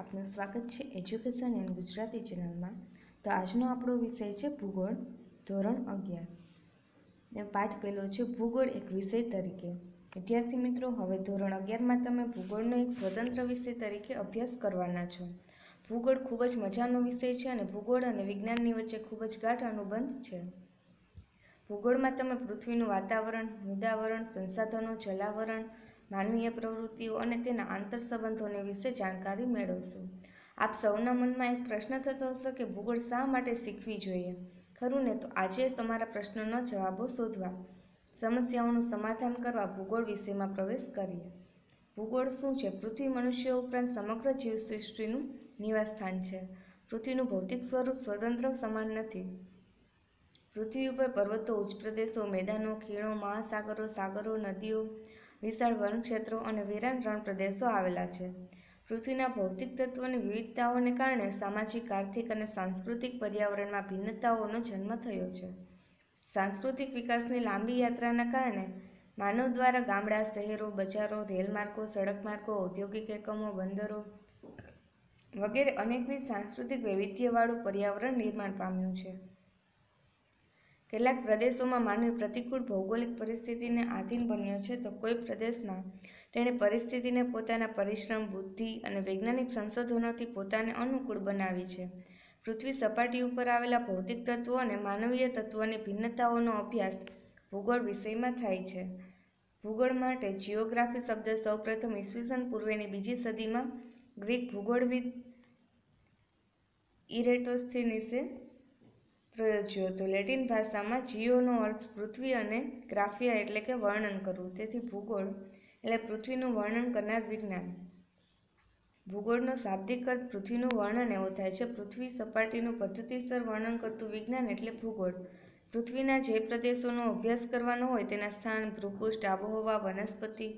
આપનું સ્વાગત છે એજ્યુકેશન એન્ડ ગુજરાતી ચેનલમાં તો આજનો આપણો વિષય છે ભૂગોળ, ધોરણ અગિયાર. ને પાઠ પહેલો છે ભૂગોળ એક વિષય તરીકે. વિદ્યાર્થી મિત્રો, હવે ધોરણ અગિયારમાં તમે ભૂગોળનો એક સ્વતંત્ર વિષય તરીકે અભ્યાસ કરવાના છો. ભૂગોળ ખૂબ જ મજાનો વિષય છે અને ભૂગોળ અને વિજ્ઞાનની વચ્ચે ખૂબ જ ગાઢ અનુબંધ છે. ભૂગોળમાં તમે પૃથ્વીનું વાતાવરણ મૃદાવરણ સંસાધનો, જલાવરણ માનવીય પ્રવૃત્તિઓ અને તેના આંતર સંબંધોને વિશે જાણકારી મેળવશું. આપ સૌના મનમાં એક પ્રશ્ન થતો હશે કે ભૂગોળ શા માટે શીખવી જોઈએ? ખરું ને? તો આજે તમારા પ્રશ્નોના જવાબો શોધવા. સમસ્યાઓનું સમાધાન કરવા ભૂગોળ વિષયમાં પ્રવેશ કરીએ. ભૂગોળ શું છે? પૃથ્વી મનુષ્યો ઉપરાંત સમગ્ર જીવસૃષ્ટિનું નિવાસસ્થાન છે. પૃથ્વીનું ભૌતિક સ્વરૂપ સ્વતંત્ર સમાન નથી. પૃથ્વી ઉપર પર્વતો, ઉચ્ચ પ્રદેશો, મેદાનો, ખીણો, મહાસાગરો, સાગરો, નદીઓ વિશાળ વનક્ષેત્રો અને વેરાન રણ પ્રદેશો આવેલા છે. પૃથ્વીના ભૌતિક તત્વોની વિવિધતાઓને કારણે સામાજિક, આર્થિક અને સાંસ્કૃતિક પર્યાવરણમાં ભિન્નતાઓનો જન્મ થયો છે. સાંસ્કૃતિક વિકાસની લાંબી યાત્રાના કારણે માનવ દ્વારા ગામડા, શહેરો, બજારો, રેલમાર્ગો સડક માર્ગો ઔદ્યોગિક એકમો, બંદરો વગેરે અનેકવિધ સાંસ્કૃતિક વૈવિધ્યવાળું પર્યાવરણ નિર્માણ પામ્યું છે. કેટલાક પ્રદેશોમાં માનવી પ્રતિકૂળ ભૌગોલિક પરિસ્થિતિને આધીન બન્યો છે, તો કોઈ પ્રદેશમાં તેણે પરિસ્થિતિને પોતાના પરિશ્રમ, બુદ્ધિ અને વૈજ્ઞાનિક સંશોધનોથી પોતાને અનુકૂળ બનાવી છે. પૃથ્વી સપાટી ઉપર આવેલા ભૌતિક તત્વો અને માનવીય તત્વોની ભિન્નતાઓનો અભ્યાસ ભૂગોળ વિષયમાં થાય છે. ભૂગોળ માટે જિયોગ્રાફી શબ્દ સૌપ્રથમ ઈસવીસન પૂર્વેની બીજી સદીમાં ગ્રીક ભૂગોળવિદ ઇરેટોસ્થિનીસે પ્રયોજ્યો હતો લેટિન ભાષામાં જીઓનો અર્થ પૃથ્વી અને ગ્રાફિયા એટલે કે વર્ણન કરવું. તેથી ભૂગોળ એટલે પૃથ્વીનું વર્ણન કરનાર વિજ્ઞાન. ભૂગોળનો શાબ્દિક અર્થ પૃથ્વીનું વર્ણન એવો થાય છે, પૃથ્વી સપાટીનું પદ્ધતિસર વર્ણન કરતું વિજ્ઞાન એટલે ભૂગોળ. પૃથ્વીના જે પ્રદેશોનો અભ્યાસ કરવાનો હોય તેના સ્થાન, ભૂપૃષ્ઠ, આબોહવા, વનસ્પતિ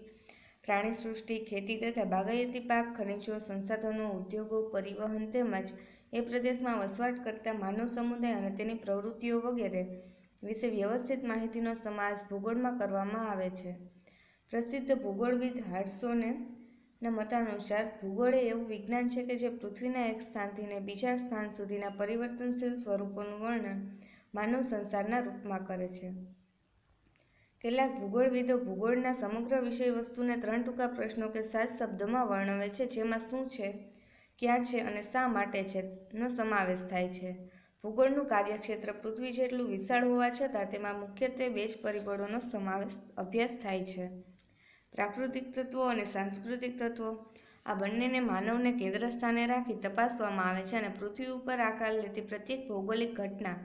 પ્રાણી સૃષ્ટિ ખેતી તથા બાગાયતી પાક, ખનિજો, સંસાધનો, ઉદ્યોગો, પરિવહન તેમજ એ પ્રદેશમાં વસવાટ કરતા માનવ સમુદાય અને તેની પ્રવૃત્તિઓ વગેરે વિશે વ્યવસ્થિત માહિતીનો સમાજ ભૂગોળમાં કરવામાં આવે છે. પ્રસિદ્ધ ભૂગોળવિદ હાર્ટસોને ના મતાનુસાર, ભૂગોળ એ એવું વિજ્ઞાન છે કે જે પૃથ્વીના એક સ્થાનથી બીજા સ્થાન સુધીના પરિવર્તનશીલ સ્વરૂપોનું વર્ણન માનવ સંસારના રૂપમાં કરે છે. કેટલાક ભૂગોળવિદો ભૂગોળના સમગ્ર વિષય વસ્તુને ત્રણ ટૂંકા પ્રશ્નો કે સાત શબ્દોમાં વર્ણવે છે, જેમાં શું છે? ક્યાં છે અને શા માટે છે નો સમાવેશ થાય છે. ભૂગોળનું કાર્યક્ષેત્ર પૃથ્વી જેટલું વિશાળ હોવા છતાં તેમાં મુખ્યત્વે બે જ પરિબળોનો સમાવેશ અભ્યાસ થાય છે. પ્રાકૃતિક તત્વો અને સાંસ્કૃતિક તત્વો. આ બંનેને માનવને કેન્દ્ર સ્થાને રાખી તપાસવામાં આવે છે અને પૃથ્વી ઉપર આકાર લેતી પ્રત્યેક ભૌગોલિક ઘટના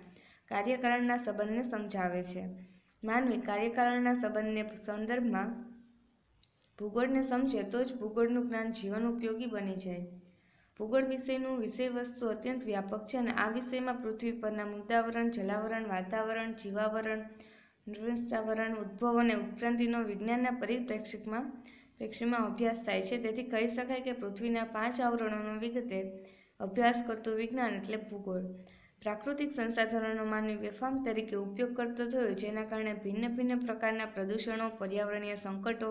કાર્યકારણના સંબંધને સમજાવે છે. માનવી કાર્યકારણના સંબંધને સંદર્ભમાં ભૂગોળને સમજે તો જ ભૂગોળનું જ્ઞાન જીવન ઉપયોગી બની જાય. ભૂગોળ વિષયનું વિષય વસ્તુ અત્યંત વ્યાપક છે અને આ વિષયમાં પૃથ્વી પરના મુદ્દાવરણ, જલાવરણ, વાતાવરણ, જીવાવરણ નૃવંશાવરણ ઉદ્ભવ અને ઉત્ક્રાંતિનો વિજ્ઞાનના પરિપ્રેક્ષકમાં પ્રેક્ષમાં અભ્યાસ થાય છે. તેથી કહી શકાય કે પૃથ્વીના પાંચ આવરણોનો વિગતે અભ્યાસ કરતું વિજ્ઞાન એટલે ભૂગોળ. પ્રાકૃતિક સંસાધનોનો માનવી બેફામ તરીકે ઉપયોગ કરતો થયો, જેના કારણે ભિન્ન ભિન્ન પ્રકારના પ્રદૂષણો, પર્યાવરણીય સંકટો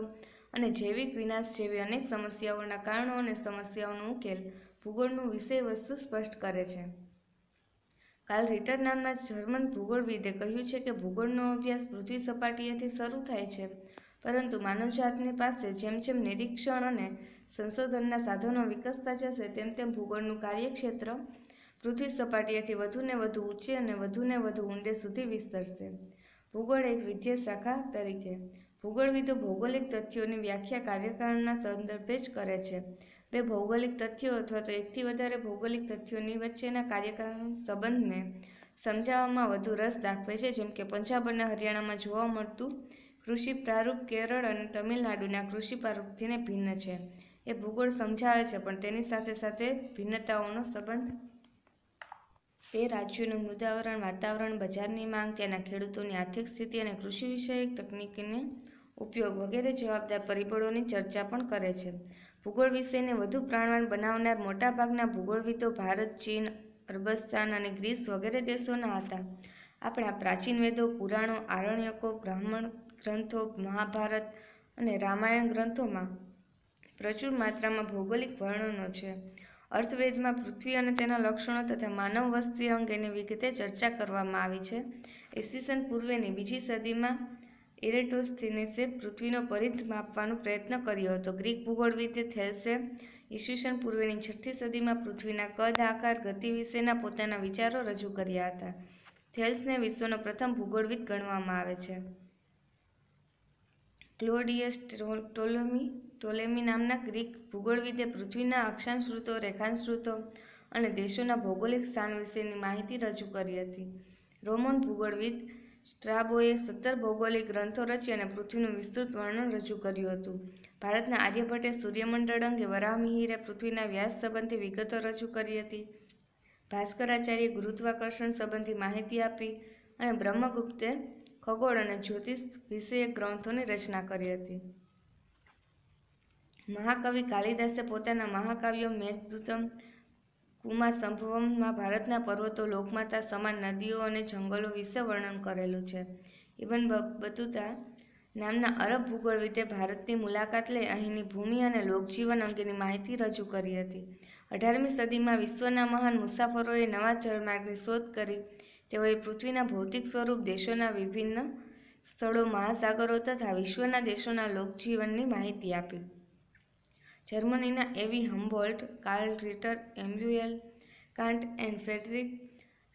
અને જૈવિક વિનાશ જેવી અનેક સમસ્યાઓના કારણો અને સમસ્યાઓનો ઉકેલ ભૂગોળનું વિષય વસ્તુ સ્પષ્ટ કરે છે. કાર્લ રિટર નામના જર્મન ભૂગોળવિદે કહ્યું છે કે ભૂગોળનો અભ્યાસ પૃથ્વી સપાટીએથી શરૂ થાય છે, પરંતુ માનવજાતની પાસે જેમ જેમ નિરીક્ષણ અને સંશોધનના સાધનો વિકસતા જશે, તેમ તેમ ભૂગોળનું કાર્યક્ષેત્ર પૃથ્વી સપાટીએથી વધુને વધુ ઊંચે અને વધુને વધુ ઊંડે સુધી વિસ્તરશે. ભૂગોળ એક વિદ્યા શાખા તરીકે. ભૂગોળવિદો ભૌગોલિક તથ્યોની વ્યાખ્યા કાર્યકાળના સંદર્ભે જ કરે છે. બે ભૌગોલિક તથ્યો અથવા તો એકથી વધારે ભૌગોલિક તથ્યોની વચ્ચેના કાર્યકારણ સંબંધને સમજાવવામાં વધુ રસ દાખવે છે. જેમ કે પંજાબ અને હરિયાણામાં જોવા મળતું કૃષિ પ્રારૂપ કેરળ અને તમિલનાડુના કૃષિ પ્રારૂપથીને ભિન્ન છે. એ ભૂગોળ સમજાવે છે, પણ તેની સાથે સાથે ભિન્નતાઓનો સંબંધ તે રાજ્યોનું મૃદાવરણ, વાતાવરણ, બજારની માંગ, ત્યાંના ખેડૂતોની આર્થિક સ્થિતિ અને કૃષિ વિષયક તકનીકીને ઉપયોગ વગેરે જવાબદાર પરિબળોની ચર્ચા પણ કરે છે. ભૂગોળ વિષયને વધુ પ્રાણવાન બનાવનાર મોટાભાગના ભૂગોળવિદો ભારત, ચીન, અરબસ્તાન અને ગ્રીસ વગેરે દેશોના હતા. આપણા પ્રાચીન વેદો, પુરાણો, આરણ્યકો, બ્રાહ્મણ ગ્રંથો, મહાભારત અને રામાયણ ગ્રંથોમાં પ્રચુર માત્રામાં ભૌગોલિક વર્ણનો છે. અર્થવેદમાં પૃથ્વી અને તેના લક્ષણો તથા માનવ વસ્તી અંગેની વિગતે ચર્ચા કરવામાં આવી છે. ઈસવીસન પૂર્વેની બીજી સદીમાં ઇરેટોસ્થિનીસે પૃથ્વીનો પરિઘ માપવાનો પ્રયત્ન કર્યો હતો. ગ્રીક ભૂગોળવિદે થેલ્સે ઈસવીસન પૂર્વેની છઠ્ઠી સદીમાં પૃથ્વીના કદ, આકાર, ગતિ વિશેના પોતાના વિચારો રજૂ કર્યા હતા. થેલ્સને વિશ્વનો પ્રથમ ભૂગોળવિદ ગણવામાં આવે છે. ક્લોડિયસ ટોલોમી, ટોલેમી નામના ગ્રીક ભૂગોળવિદે પૃથ્વીના અક્ષાંશૃતો રેખાંશ્રુતો અને દેશોના ભૌગોલિક સ્થાન વિશેની માહિતી રજૂ કરી હતી. રોમન ભૂગોળવિદ સ્ટ્રાબોએ સત્તર ભૌગોલિક ગ્રંથો રચી અને પૃથ્વીનું વિસ્તૃત વર્ણન રજૂ કર્યું હતું. ભારતના આર્યભટ્ટે સૂર્યમંડળ અંગે વરાહમિહિરે પૃથ્વીના વ્યાસ સંબંધી વિગતો રજૂ કરી હતી. ભાસ્કરાચાર્યે ગુરુત્વાકર્ષણ સંબંધી માહિતી આપી અને બ્રહ્મગુપ્તે ખગોળ અને જ્યોતિષ વિષયક ગ્રંથોની રચના કરી હતી. મહાકવિ કાલિદાસે પોતાના મહાકાવ્યો મેઘદૂતમ કુમા સંભવમમાં ભારતના પર્વતો લોકમાતા સમાન નદીઓ અને જંગલો વિશે વર્ણન કરેલું છે. ઇબન બતુતા નામના અરબ ભૂગોળવિદે ભારતની મુલાકાત લઈ અહીંની ભૂમિ અને લોકજીવન અંગેની માહિતી રજૂ કરી હતી. અઢારમી સદીમાં વિશ્વના મહાન મુસાફરોએ નવા જળમાર્ગની શોધ કરી. તેઓએ પૃથ્વીના ભૌતિક સ્વરૂપ દેશોના વિભિન્ન સ્થળો, મહાસાગરો તથા વિશ્વના દેશોના લોકજીવનની માહિતી આપી. જર્મનીના એવી Humboldt, Karl Ritter, Immanuel Kant and Friedrich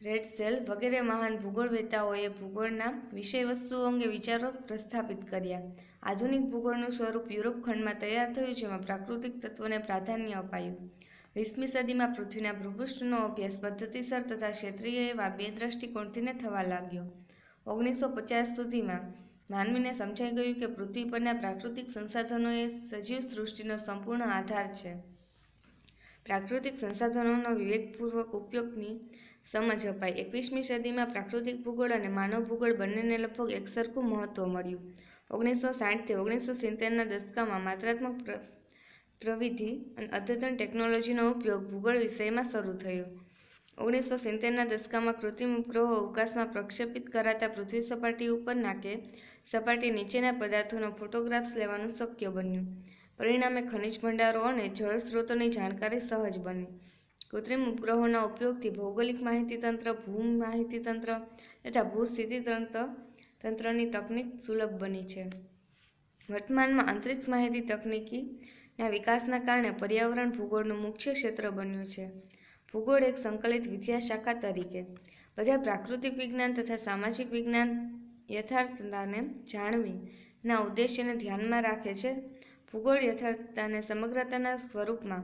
Ratzel વગેરે મહાન ભૂગોળવેતાઓએ ભૂગોળના વિષયવસ્તુઓ અંગે વિચારો પ્રસ્થાપિત કર્યા. આધુનિક ભૂગોળનું સ્વરૂપ યુરોપ ખંડમાં તૈયાર થયું, જેમાં પ્રાકૃતિક તત્વોને પ્રાધાન્ય અપાયું. વીસમી સદીમાં પૃથ્વીના ભૂપૃષ્ઠનો અભ્યાસ પદ્ધતિસર તથા ક્ષેત્રીય એવા બે દ્રષ્ટિકોણથીને થવા લાગ્યો. ઓગણીસો પચાસ સુધીમાં માનવીને સમજાઈ ગયું કે પૃથ્વી પરના પ્રાકૃતિક સંસાધનો એ સજીવ સૃષ્ટિનો સંપૂર્ણ આધાર છે. પ્રાકૃતિક સંસાધનોનો વિવેકપૂર્વક ઉપયોગની સમજ અપાઈ. એકવીસમી સદીમાં પ્રાકૃતિક ભૂગોળ અને માનવ ભૂગોળ બંનેને લગભગ એકસરખું મહત્વ મળ્યું. ઓગણીસો સાઠથી ઓગણીસો સિત્તેરના દશકામાં માત્રાત્મક પ્રવિધિ અને અદ્યતન ટેકનોલોજીનો ઉપયોગ ભૂગોળ વિષયમાં શરૂ થયો. ઓગણીસો સિત્તેરના દશકામાં કૃત્રિમ ઉપગ્રહો અવકાશમાં પ્રક્ષેપિત કરાતા પૃથ્વી સપાટી ઉપરના કે સપાટી નીચેના પદાર્થોનો ફોટોગ્રાફ્સ લેવાનું શક્ય બન્યું. પરિણામે ખનિજ ભંડારો અને જળ સ્ત્રોતોની જાણકારી સહજ બની. કૃત્રિમ ઉપગ્રહોના ઉપયોગથી ભૌગોલિક માહિતીતંત્ર ભૂ માહિતીતંત્ર તથા ભૂસ્થિતિતંત્ર તંત્રની તકનીક સુલભ બની છે. વર્તમાનમાં અંતરિક્ષ માહિતી તકનીકીના વિકાસના કારણે પર્યાવરણ ભૂગોળનું મુખ્ય ક્ષેત્ર બન્યું છે. ભૂગોળ એક સંકલિત વિદ્યાશાખા તરીકે. બધા પ્રાકૃતિક વિજ્ઞાન તથા સામાજિક વિજ્ઞાન યથાર્થતાને જાણવીના ઉદ્દેશ્યને ધ્યાનમાં રાખે છે. ભૂગોળ યથાર્થતાને સમગ્રતાના સ્વરૂપમાં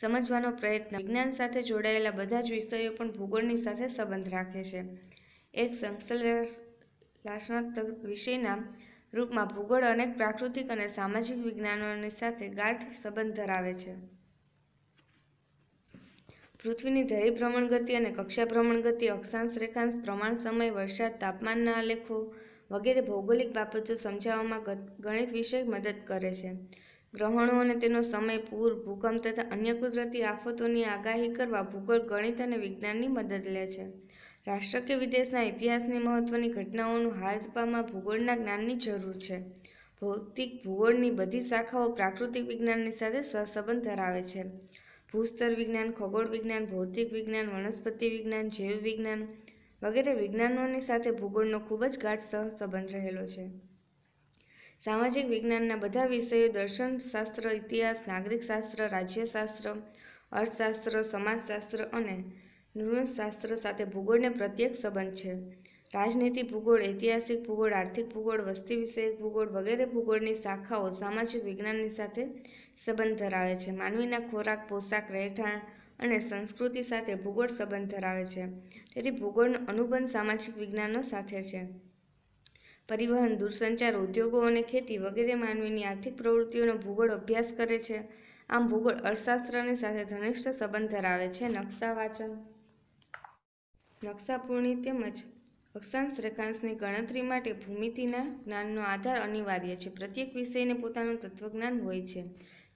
સમજવાનો પ્રયત્ન વિજ્ઞાન સાથે જોડાયેલા બધા જ વિષયો પણ ભૂગોળની સાથે સંબંધ રાખે છે. એક સંશ્લેષણાત્મક વિષયના રૂપમાં ભૂગોળ અનેક પ્રાકૃતિક અને સામાજિક વિજ્ઞાનોની સાથે ગાઢ સંબંધ ધરાવે છે. પૃથ્વીની ધરી ભ્રમણ ગતિ અને કક્ષા ભ્રમણ ગતિ અક્ષાંશ રેખાંશ પ્રમાણ સમય, વરસાદ, તાપમાનના આલેખો વગેરે ભૌગોલિક બાબતો સમજાવવામાં ગણિત વિષય મદદ કરે છે. ગ્રહણો અને તેનો સમય, પૂર, ભૂકંપ તથા અન્ય કુદરતી આફતોની આગાહી કરવા ભૂગોળ, ગણિત અને વિજ્ઞાનની મદદ લે છે. રાષ્ટ્ર કે વિદેશના ઇતિહાસની મહત્વની ઘટનાઓનું હાલ તપામાં ભૂગોળના જ્ઞાનની જરૂર છે. ભૌતિક ભૂગોળની બધી શાખાઓ પ્રાકૃતિક વિજ્ઞાનની સાથે સહસંબંધ ધરાવે છે. ભૂસ્તર વિજ્ઞાન, ખગોળ વિજ્ઞાન, ભૌતિક વિજ્ઞાન, વનસ્પતિ વિજ્ઞાન, જૈવ વિજ્ઞાન વગેરે વિજ્ઞાનોની સાથે ભૂગોળનો ખૂબ જ ગાઢ સહસંબંધ રહેલો છે. સામાજિક વિજ્ઞાનના બધા વિષયો દર્શનશાસ્ત્ર ઇતિહાસ નાગરિકશાસ્ત્ર રાજ્યશાસ્ત્ર અર્થશાસ્ત્ર, સમાજશાસ્ત્ર અને નૃણશાસ્ત્ર સાથે ભૂગોળને પ્રત્યક્ષ સંબંધ છે. રાજનીતિ ભૂગોળ, ઐતિહાસિક ભૂગોળ, આર્થિક ભૂગોળ, વસ્તી વિષયક ભૂગોળ વગેરે ભૂગોળની શાખાઓ સામાજિક વિજ્ઞાનની સાથે સંબંધ ધરાવે છે. માનવીના ખોરાક, પોશાક, રહેઠાણ અને સંસ્કૃતિ સાથે ભૂગોળ સંબંધ ધરાવે છે. તેથી ભૂગોળનો અનુબંધ સામાજિક વિજ્ઞાનો સાથે છે. પરિવહન, દૂરસંચાર, ઉદ્યોગો અને ખેતી વગેરે માનવીની આર્થિક પ્રવૃત્તિઓનો ભૂગોળ અભ્યાસ કરે છે. આમ ભૂગોળ અર્થશાસ્ત્રની સાથે ઘનિષ્ઠ સંબંધ ધરાવે છે. નકશા વાંચન, નકશાપૂર્ણી તેમજ અક્ષાંશ રેખાંશની ગણતરી માટે ભૂમિતિના જ્ઞાનનો આધાર અનિવાર્ય છે. પ્રત્યેક વિષયને પોતાનું તત્વજ્ઞાન હોય છે,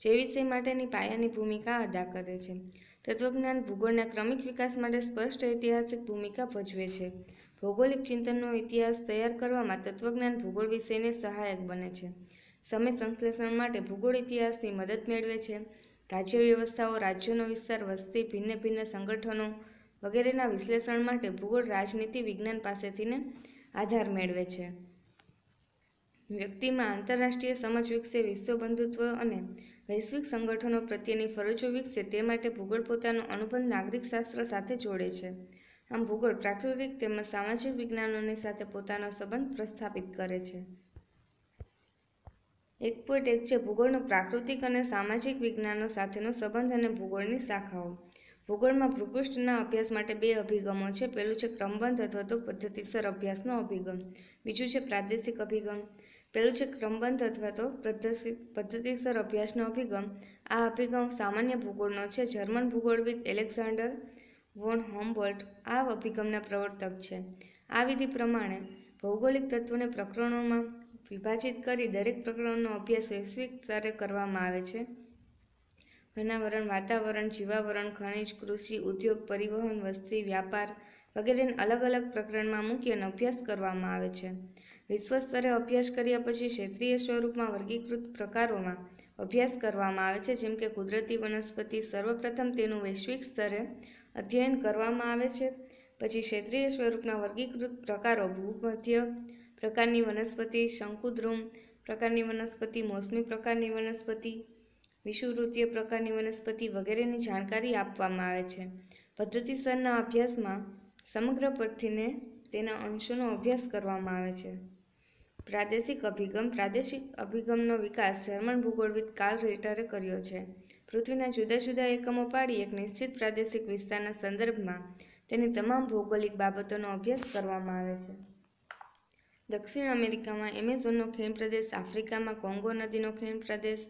જે વિષય માટેની પાયાની ભૂમિકા અદા કરે છે. તત્વજ્ઞાન ભૂગોળના ક્રમિક વિકાસ માટે સ્પષ્ટ ઐતિહાસિક ભૂમિકા ભજવે છે. ભૌગોલિક ચિંતનનો ઇતિહાસ તૈયાર કરવામાં તત્વજ્ઞાન ભૂગોળ વિષયને સહાયક બને છે. સમય સંશ્લેષણ માટે ભૂગોળ ઇતિહાસની મદદ મેળવે છે. રાજ્ય વ્યવસ્થાઓ, રાજ્યોનો વિસ્તાર, વસ્તી, ભિન્ન ભિન્ન સંગઠનો વગેરેના વિશ્લેષણ માટે ભૂગોળ રાજનીતિ વિજ્ઞાન પાસેથીને આધાર મેળવે છે. વ્યક્તિમાં આંતરરાષ્ટ્રીય સમજ વિકસે, વિશ્વ બંધુત્વ અને વૈશ્વિક સંગઠનો પ્રત્યેની ફરજો વિકસે તે માટે ભૂગોળ પોતાનો અનુબંધ નાગરિક શાસ્ત્ર સાથે જોડે છે. આમ ભૂગોળ પ્રાકૃતિક તેમજ સામાજિક વિજ્ઞાનોની સાથે પોતાનો સંબંધ પ્રસ્થાપિત કરે છે. એક પોઈન્ટ એક છે ભૂગોળનો પ્રાકૃતિક અને સામાજિક વિજ્ઞાનો સાથેનો સંબંધ અને ભૂગોળની શાખાઓ. ભૂગોળમાં ભૂપૃષ્ઠના અભ્યાસ માટે બે અભિગમો છે. પહેલું છે ક્રમબંધ અથવા તો પદ્ધતિસર અભ્યાસનો અભિગમ. બીજું છે પ્રાદેશિક અભિગમ. પહેલું છે ક્રમબંધ અથવા તો પદ્ધતિસર અભ્યાસનો અભિગમ. આ અભિગમ સામાન્ય ભૂગોળનો છે. જર્મન ભૂગોળવિદ એલેક્ઝાન્ડર વોન હોમબોલ્ટ આ અભિગમના પ્રવર્તક છે. આ વિધિ પ્રમાણે ભૌગોલિક તત્વોને પ્રકરણોમાં વિભાજિત કરી દરેક પ્રકરણનો અભ્યાસ વૈશ્વિક સ્તરે કરવામાં આવે છે. વનાવરણ વાતાવરણ, જીવાવરણ, ખનિજ, કૃષિ, ઉદ્યોગ, પરિવહન, વસ્તી, વ્યાપાર વગેરેને અલગ અલગ પ્રકરણમાં મૂકી અને અભ્યાસ કરવામાં આવે છે. વિશ્વ સ્તરે અભ્યાસ કર્યા પછી ક્ષેત્રીય સ્વરૂપમાં વર્ગીકૃત પ્રકારોમાં અભ્યાસ કરવામાં આવે છે. જેમ કે કુદરતી વનસ્પતિ સર્વપ્રથમ તેનું વૈશ્વિક સ્તરે અધ્યયન કરવામાં આવે છે. પછી ક્ષેત્રીય સ્વરૂપના વર્ગીકૃત પ્રકારો ભૂમધ્ય પ્રકારની વનસ્પતિ, શંકુદ્રુમ પ્રકારની વનસ્પતિ, મોસમી પ્રકારની વનસ્પતિ વિષુવૃત્તીય પ્રકારની વનસ્પતિ વગેરેની જાણકારી આપવામાં આવે છે. પદ્ધતિસરના અભ્યાસમાં સમગ્ર પૃથ્વીને તેના અંશોનો અભ્યાસ કરવામાં આવે છે. પ્રાદેશિક અભિગમ, પ્રાદેશિક અભિગમનો વિકાસ જર્મન ભૂગોળવિદ કાર્લ રેટરે કર્યો છે. પૃથ્વીના જુદા જુદા એકમો પાડી એક નિશ્ચિત પ્રાદેશિક વિસ્તારના સંદર્ભમાં તેની તમામ ભૌગોલિક બાબતોનો અભ્યાસ કરવામાં આવે છે. દક્ષિણ અમેરિકામાં એમેઝોનનો ખીણ પ્રદેશ, આફ્રિકામાં કોંગો નદીનો ખીણ પ્રદેશ,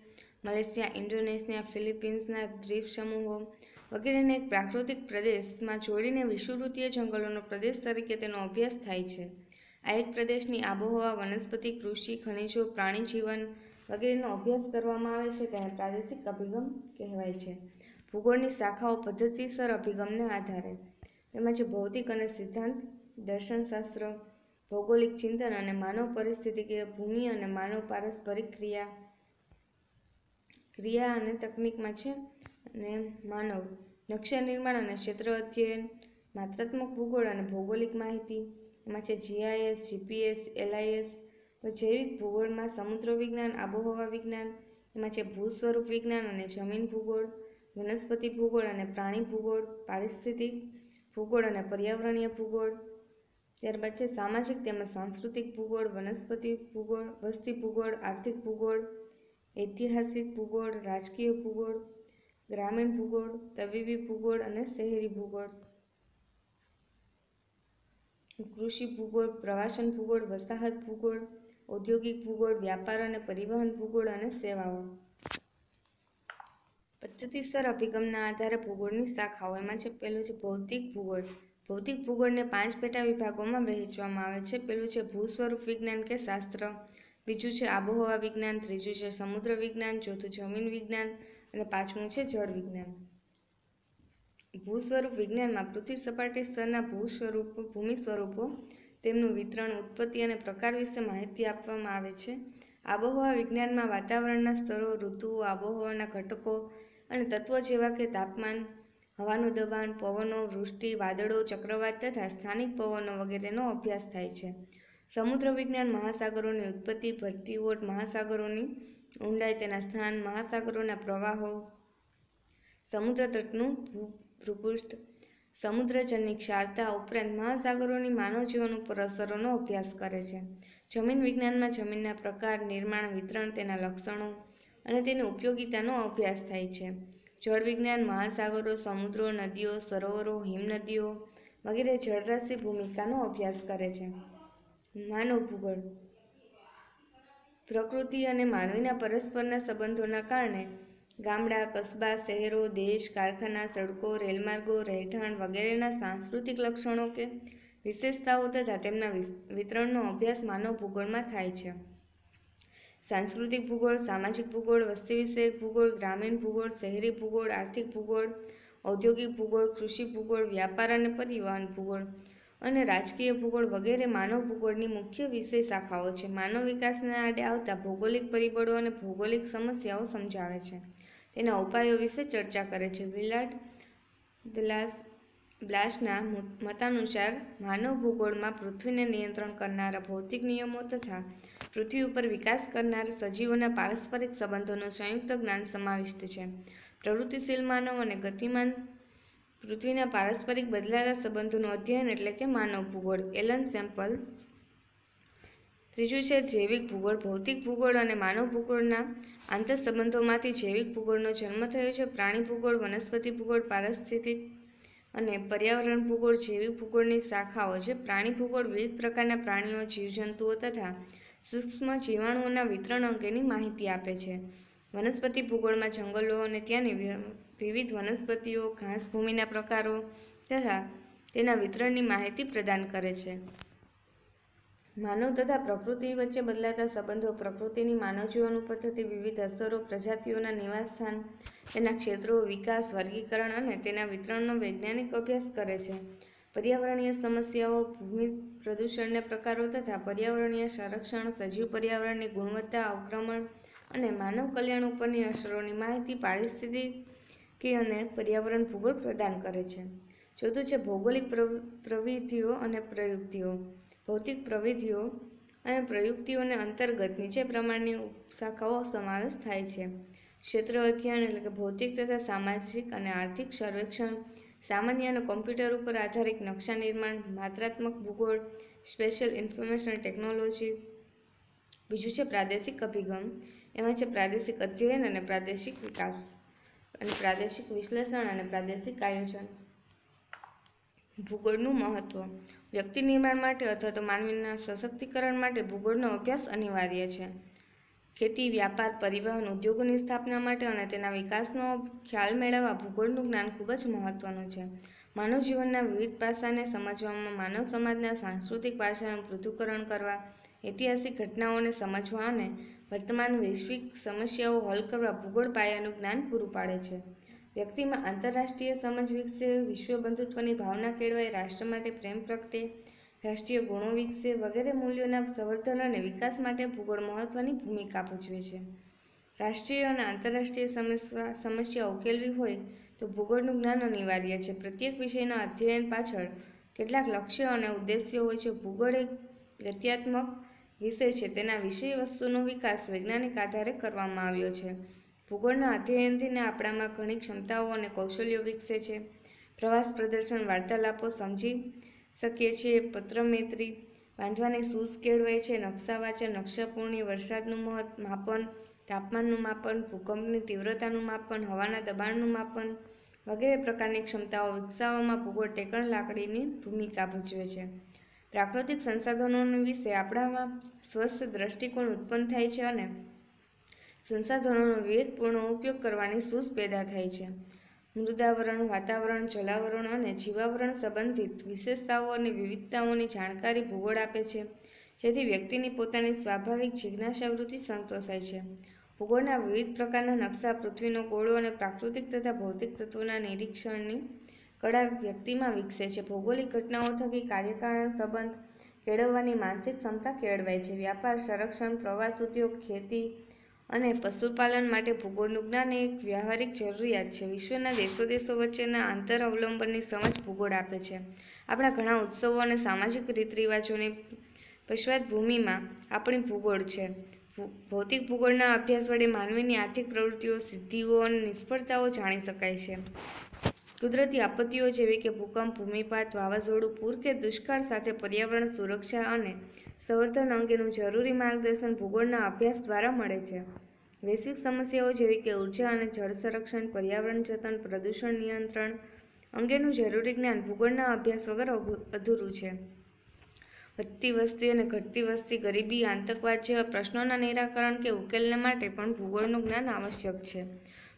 મલેશિયા, ઇન્ડોનેશિયા, ફિલિપિન્સના દ્વીપ સમૂહો વગેરેને એક પ્રાકૃતિક પ્રદેશમાં જોડીને વિષુવવૃત્તીય જંગલોનો પ્રદેશ તરીકે તેનો અભ્યાસ થાય છે. આ એક પ્રદેશની આબોહવા, વનસ્પતિ, કૃષિ, ખનિજો પ્રાણી જીવન વગેરેનો અભ્યાસ કરવામાં આવે છે તેને પ્રાદેશિક અભિગમ કહેવાય છે. ભૂગોળની શાખાઓ પદ્ધતિસર અભિગમને આધારે તેમાં છે ભૌતિક અને સિદ્ધાંત, દર્શનશાસ્ત્ર, ભૌગોલિક ચિંતન અને માનવ પરિસ્થિતિકીય ભૂમિ અને માનવ પારસ્પરિક ક્રિયા ક્રિયા અને તકનિકમાં છે અને માનવ નકશા નિર્માણ અને ક્ષેત્ર અધ્યયન, માત્રાત્મક ભૂગોળ અને ભૌગોલિક માહિતી એમાં છે જીઆઈએસ જીપીએસ એલઆઈએસ જૈવિક ભૂગોળમાં સમુદ્ર વિજ્ઞાન, આબોહવા વિજ્ઞાન, એમાં છે ભૂ સ્વરૂપ વિજ્ઞાન અને જમીન ભૂગોળ, વનસ્પતિ ભૂગોળ અને પ્રાણી ભૂગોળ, પારિસ્થિતિક ભૂગોળ અને પર્યાવરણીય ભૂગોળ, ત્યારબાદ છે સામાજિક તેમજ સાંસ્કૃતિક ભૂગોળ, વનસ્પતિ ભૂગોળ, વસ્તી ભૂગોળ, આર્થિક ભૂગોળ, ઐતિહાસિક ભૂગોળ, રાજકીય ભૂગોળ, ગ્રામીણ ભૂગોળ, તબીબી ભૂગોળ અને શહેરી ભૂગોળ. કૃષિ ભૂગોળ, પ્રવાસન ભૂગોળ, વસાહત ભૂગોળ, ઔદ્યોગિક ભૂગોળ, વ્યાપાર અને પરિવહન ભૂગોળ અને સેવાઓ. પદ્ધતિસર અભિગમના આધારે ભૂગોળની શાખાઓ, એમાં છે પહેલું છે ભૌતિક ભૂગોળ. ભૌતિક ભૂગોળને પાંચ પેટા વિભાગોમાં વહેંચવામાં આવે છે. પહેલું છે ભૂસ્વરૂપ વિજ્ઞાન કે શાસ્ત્ર. બીજું છે આબોહવા વિજ્ઞાન. ત્રીજું છે સમુદ્ર વિજ્ઞાન. ચોથું જમીન વિજ્ઞાન. અને પાંચમું છે જળ વિજ્ઞાન. ભૂ સ્વરૂપ વિજ્ઞાનમાં પૃથ્વી સપાટી સ્તરના ભૂસ્વરૂપ, ભૂમિ સ્વરૂપો, તેમનું વિતરણ, ઉત્પત્તિ અને પ્રકાર વિશે માહિતી આપવામાં આવે છે. આબોહવા વિજ્ઞાનમાં વાતાવરણના સ્તરો ઋતુઓ આબોહવાના ઘટકો અને તત્વો જેવા કે તાપમાન, હવાનું દબાણ, પવનો, વૃષ્ટિ, વાદળો, ચક્રવાત તથા સ્થાનિક પવનો વગેરેનો અભ્યાસ થાય છે. સમુદ્ર વિજ્ઞાન મહાસાગરોની ઉત્પત્તિ, ભરતીઓટ મહાસાગરોની ઊંડાઈ તેના સ્થાન, મહાસાગરોના પ્રવાહો સમુદ્ર તટનું ભૂપૃષ્ઠ. સમુદ્રજળની ક્ષારતા ઉપરાંત મહાસાગરોની માનવ જીવન ઉપર અસરોનો અભ્યાસ કરે છે. જમીન વિજ્ઞાનમાં જમીનના પ્રકાર, નિર્માણ, વિતરણ, તેના લક્ષણો અને તેની ઉપયોગિતાનો અભ્યાસ થાય છે. જળ વિજ્ઞાન મહાસાગરો, સમુદ્રો, નદીઓ, સરોવરો, હિમનદીઓ વગેરે જળરાશિ ભૂમિકાનો અભ્યાસ કરે છે. માનવ ભૂગોળ. પ્રકૃતિ અને માનવીના પરસ્પરના સંબંધોના કારણે ગામડા, કસ્બા, શહેરો, દેશ, કારખાના, સડકો, રેલમાર્ગો, રહેઠાણ વગેરેના સાંસ્કૃતિક લક્ષણો કે વિશેષતાઓ તથા તેમના વિતરણનો અભ્યાસ માનવ ભૂગોળમાં થાય છે. સાંસ્કૃતિક ભૂગોળ, સામાજિક ભૂગોળ, વસ્તી વિષયક ભૂગોળ, ગ્રામીણ ભૂગોળ, શહેરી ભૂગોળ, આર્થિક ભૂગોળ, ઔદ્યોગિક ભૂગોળ, કૃષિ ભૂગોળ, વ્યાપાર અને પરિવહન ભૂગોળ અને રાજકીય ભૂગોળ વગેરે માનવ ભૂગોળની મુખ્ય વિષય શાખાઓ છે. માનવ વિકાસના આડે આવતા ભૌગોલિક પરિબળો અને ભૌગોલિક સમસ્યાઓ સમજાવે છે. તેના ઉપાયો વિશે ચર્ચા કરે છે. વિલાડ દલાસ બ્લાસના મતાનુસાર માનવ ભૂગોળમાં પૃથ્વીને નિયંત્રણ કરનારા ભૌતિક નિયમો તથા પૃથ્વી ઉપર વિકાસ કરનાર સજીવોના પારસ્પરિક સંબંધોનું સંયુક્ત જ્ઞાન સમાવિષ્ટ છે. પ્રવૃત્તિશીલ માનવ અને ગતિમાન પૃથ્વીના પારસ્પરિક બદલાતા સંબંધોનું અધ્યયન એટલે કે માનવ ભૂગોળ. એલન સેમ્પલ ત્રીજું છે જૈવિક ભૂગોળ, ભૌતિક ભૂગોળ અને માનવ ભૂગોળના આંતરસંબંધોમાંથી જૈવિક ભૂગોળનો જન્મ થયો છે. પ્રાણી ભૂગોળ, વનસ્પતિ ભૂગોળ, પારિસ્થિતિક અને પર્યાવરણ ભૂગોળ જૈવિક ભૂગોળની શાખાઓ છે. પ્રાણી ભૂગોળ વિવિધ પ્રકારના પ્રાણીઓ, જીવજંતુઓ તથા સૂક્ષ્મ જીવાણુઓના વિતરણ અંગેની માહિતી આપે છે. વનસ્પતિ ભૂગોળમાં જંગલો અને ત્યાંની વિવિધ વનસ્પતિઓ ઘાસભૂમિના પ્રકારો તથા તેના વિતરણની માહિતી પ્રદાન કરે છે. માનવ તથા પ્રકૃતિ વચ્ચે બદલાતા સંબંધો પ્રકૃતિની માનવ જીવન ઉપર થતી વિવિધ અસરો, પ્રજાતિઓના નિવાસસ્થાન, તેના ક્ષેત્રો, વિકાસ, વર્ગીકરણ અને તેના વિતરણનો વૈજ્ઞાનિક અભ્યાસ કરે છે. પર્યાવરણીય સમસ્યાઓ, ભૂમિ પ્રદૂષણના પ્રકારો તથા પર્યાવરણીય સંરક્ષણ, સજીવ પર્યાવરણની ગુણવત્તા અવક્રમણ અને માનવ કલ્યાણ ઉપરની અસરોની માહિતી પારિસ્થિતિકી અને પર્યાવરણ ભૂગોળ પ્રદાન કરે છે. ચોથું છે ભૌગોલિક પ્રવૃત્તિઓ અને પ્રયુક્તિઓ. ભૌતિક પ્રવિધિઓ અને પ્રયુક્તિઓને અંતર્ગત નીચે પ્રમાણની ઉપશાખાઓ સમાવેશ થાય છે. ક્ષેત્ર અધ્યયન એટલે કે ભૌતિક તથા સામાજિક અને આર્થિક સર્વેક્ષણ, સામાન્ય અને કોમ્પ્યુટર ઉપર આધારિત નકશા નિર્માણ, માત્રાત્મક ભૂગોળ, સ્પેશિયલ ઇન્ફોર્મેશન ટેકનોલોજી. બીજું છે પ્રાદેશિક અભિગમ. એમાં છે પ્રાદેશિક અધ્યયન અને પ્રાદેશિક વિકાસ, અને પ્રાદેશિક વિશ્લેષણ અને પ્રાદેશિક આયોજન. ભૂગોળનું મહત્વ. વ્યક્તિ નિર્માણ માટે અથવા તો માનવીના સશક્તિકરણ માટે ભૂગોળનો અભ્યાસ અનિવાર્ય છે. ખેતી, વ્યાપાર, પરિવહન, ઉદ્યોગોની સ્થાપના માટે અને તેના વિકાસનો ખ્યાલ મેળવવા ભૂગોળનું જ્ઞાન ખૂબ જ મહત્વનું છે. માનવ જીવનના વિવિધ પાસાને સમજવામાં માનવ સમાજના સાંસ્કૃતિક પાસાનું પૃથ્થકરણ કરવા, ઐતિહાસિક ઘટનાઓને સમજવા અને વર્તમાન વૈશ્વિક સમસ્યાઓ હલ કરવા ભૂગોળ પાયાનું જ્ઞાન પૂરું પાડે છે. વ્યક્તિમાં આંતરરાષ્ટ્રીય સમજ વિકસે, વિશ્વ બંધુત્વની ભાવના કેળવાય, રાષ્ટ્ર માટે પ્રેમ પ્રગટે, રાષ્ટ્રીય ગુણો વિકસે વગેરે મૂલ્યોના સંવર્ધન અને વિકાસ માટે ભૂગોળ મહત્વની ભૂમિકા ભજવે છે. રાષ્ટ્રીય અને આંતરરાષ્ટ્રીય સમસ્યા સમસ્યા ઉકેલવી હોય તો ભૂગોળનું જ્ઞાન અનિવાર્ય છે. પ્રત્યેક વિષયના અધ્યયન પાછળ કેટલાક લક્ષ્યો અને ઉદ્દેશ્યો હોય છે. ભૂગોળ એક ગત્યાત્મક વિષય છે. તેના વિષય વસ્તુનો વિકાસ વૈજ્ઞાનિક આધારે કરવામાં આવ્યો છે. ભૂગોળના અધ્યયનથી આપણામાં ઘણી ક્ષમતાઓ અને કૌશલ્યો વિકસે છે. પ્રવાસ પ્રદર્શન, વાર્તાલાપો સમજી શકીએ છીએ. પત્રમેત્રી બાંધવાની સૂઝ કેળવાય છે. નકશા વાંચન નકશાપૂર્ણી, વરસાદનું મહત્ માપન, તાપમાનનું માપન, ભૂકંપની તીવ્રતાનું માપન, હવાના દબાણનું માપન વગેરે પ્રકારની ક્ષમતાઓ વિકસાવવામાં ભૂગોળ ટેકણ લાકડીની ભૂમિકા ભજવે છે. પ્રાકૃતિક સંસાધનો વિશે આપણામાં સ્વસ્થ દ્રષ્ટિકોણ ઉત્પન્ન થાય છે અને સંસાધનોનો વિવેકપૂર્ણ ઉપયોગ કરવાની સૂઝ પેદા થાય છે. મૃદાવરણ, વાતાવરણ, જલાવરણ અને જીવાવરણ સંબંધિત વિશેષતાઓ અને વિવિધતાઓની જાણકારી ભૂગોળ આપે છે, જેથી વ્યક્તિની પોતાની સ્વાભાવિક જિજ્ઞાસાવૃત્તિ સંતોષાય છે. ભૂગોળના વિવિધ પ્રકારના નકશા પૃથ્વીનો ગોળો અને પ્રાકૃતિક તથા ભૌતિક તત્વોના નિરીક્ષણની કળા વ્યક્તિમાં વિકસે છે. ભૌગોલિક ઘટનાઓ થકી કાર્યકારણ સંબંધ કેળવવાની માનસિક ક્ષમતા કેળવાય છે. વ્યાપાર, સંરક્ષણ, પ્રવાસ ઉદ્યોગ, ખેતી અને પશુપાલન માટે ભૂગોળનું જ્ઞાન એ એક વ્યવહારિક જરૂરિયાત છે. વિશ્વના દેશો દેશો વચ્ચેના આંતર અવલંબનની સમજ ભૂગોળ આપે છે. આપણા ઘણા ઉત્સવો અને સામાજિક રીત રિવાજોની પશ્ચાતભૂમિમાં આપણી ભૂગોળ છે. ભૌતિક ભૂગોળના અભ્યાસ વડે માનવીની આર્થિક પ્રવૃત્તિઓ, સિદ્ધિઓ અને નિષ્ફળતાઓ જાણી શકાય છે. કુદરતી આપત્તિઓ જેવી કે ભૂકંપ, ભૂમિપાત, વાવાઝોડું, પૂર કે દુષ્કાળ સાથે પર્યાવરણ સુરક્ષા અને સંવર્ધન અંગેનું જરૂરી માર્ગદર્શન ભૂગોળના અભ્યાસ દ્વારા મળે છે. વૈશ્વિક સમસ્યાઓ જેવી કે ઊર્જા અને જળ સંરક્ષણ, પર્યાવરણ જતન, પ્રદૂષણ નિયંત્રણ અંગેનું જરૂરી જ્ઞાન ભૂગોળના અભ્યાસ વગર અધૂરું છે. વધતી વસ્તી અને ઘટતી વસ્તી, ગરીબી, આતંકવાદ જેવા પ્રશ્નોના નિરાકરણ કે ઉકેલને માટે પણ ભૂગોળનું જ્ઞાન આવશ્યક છે.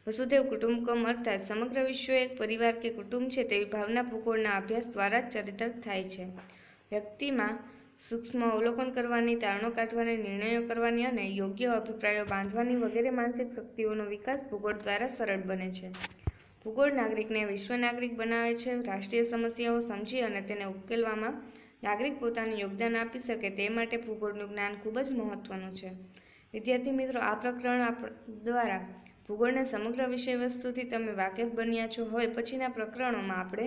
વસુદેવ કુટુંબકમ અર્થાત સમગ્ર વિશ્વ એક પરિવાર કે કુટુંબ છે તેવી ભાવના ભૂગોળના અભ્યાસ દ્વારા જ ચરિતાર્થ થાય છે. વ્યક્તિમાં સૂક્ષ્મ અવલોકન કરવાની, તારણો કાઢવાની, નિર્ણયો કરવાની અને યોગ્ય અભિપ્રાયો બાંધવાની વગેરે માનસિક શક્તિઓનો વિકાસ ભૂગોળ દ્વારા સરળ બને છે. ભૂગોળ નાગરિકને વિશ્વ નાગરિક બનાવે છે, રાષ્ટ્રીય સમસ્યાઓ સમજી અને તેને ઉકેલવામાં નાગરિક પોતાનું યોગદાન આપી શકે તે માટે ભૂગોળનું જ્ઞાન ખૂબ જ મહત્વનું છે. વિદ્યાર્થી મિત્રો, આ પ્રકરણ દ્વારા ભૂગોળના સમગ્ર વિષય વસ્તુથી તમે વાકેફ બન્યા છો. હવે પછીના પ્રકરણોમાં આપણે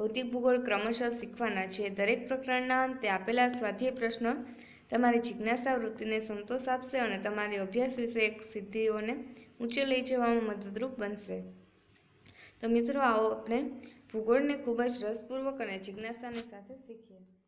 ભૌતિક ભૂગોળ ક્રમશઃ શીખવાના છે. દરેક પ્રકરણના અંતે આપેલા સ્વાધ્યાય પ્રશ્નો તમારી જિજ્ઞાસા વૃત્તિને સંતોષ આપશે અને તમારી અભ્યાસ વિષયક સિદ્ધિઓને ઊંચે લઈ જવામાં મદદરૂપ બનશે. તો મિત્રો, આવો આપણે ભૂગોળને ખૂબ જ રસપૂર્વક અને જિજ્ઞાસાની સાથે શીખીએ.